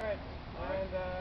Alright. And, uh,